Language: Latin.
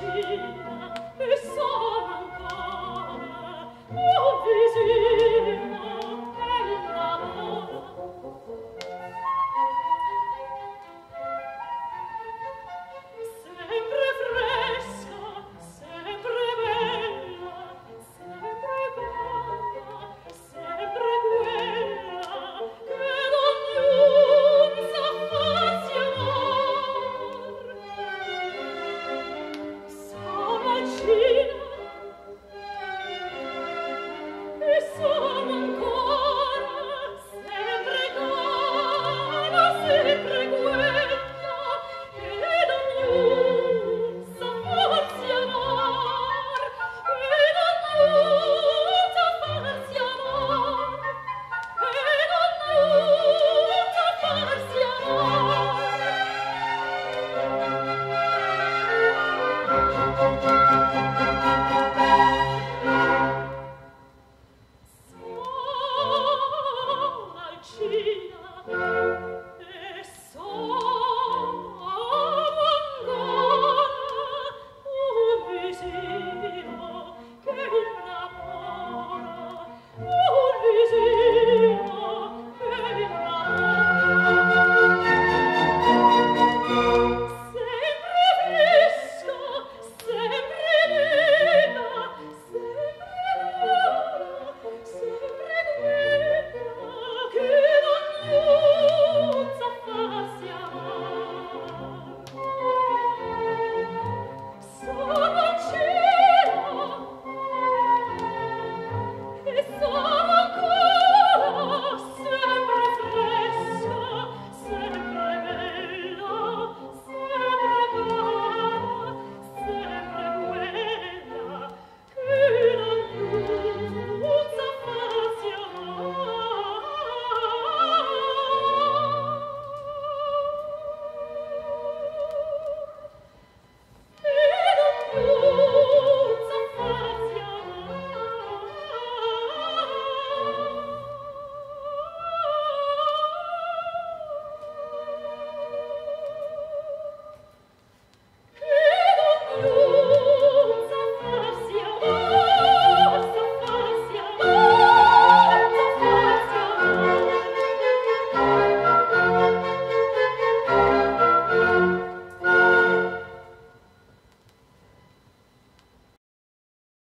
vicina e so